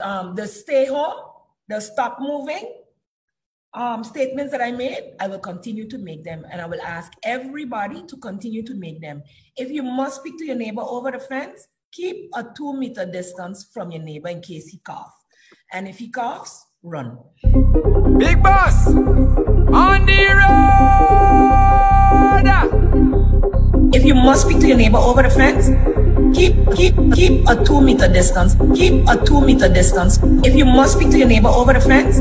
um, the stay home, the stop moving um, statements that I made, I will continue to make them. And I will ask everybody to continue to make them. If you must speak to your neighbor over the fence, keep a two meter distance from your neighbor in case he coughs. And if he coughs, run. Big boss on the road. If you must speak to your neighbor over the fence, keep keep keep a two meter distance. Keep a two meter distance. If you must speak to your neighbor over the fence,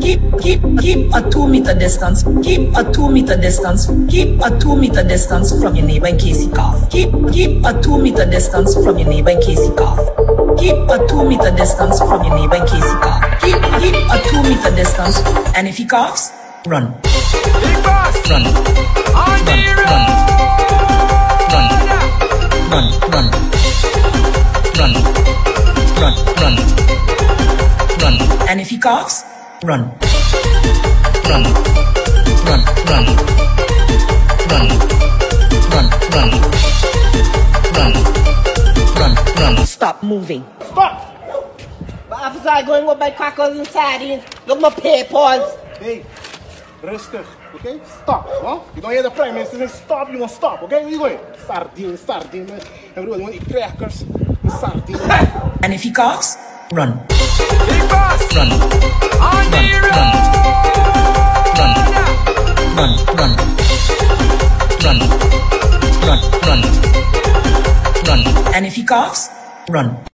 keep keep keep a two meter distance. Keep a two meter distance. Keep a two meter distance from your neighbor in case he cough. Keep keep a two meter distance from your neighbor in case he cough. Keep a two meter distance from your neighbor in case he coughs. Keep, keep a two meter distance. And if he coughs, run. Run. the Run. Run. And if he coughs, run. Run. Run. Run. Run. Run. Run. Run. Run. Run. Stop moving. Stop! But officer, I going with my crackers and sardines. Look my papers. Hey, rustig, okay? Stop, huh? You don't hear the prime minister say stop, you must stop, okay? Where you going? Sardine, sardine. Everybody want to eat crackers and sardine. And if he coughs. Run. And if he coughs, run.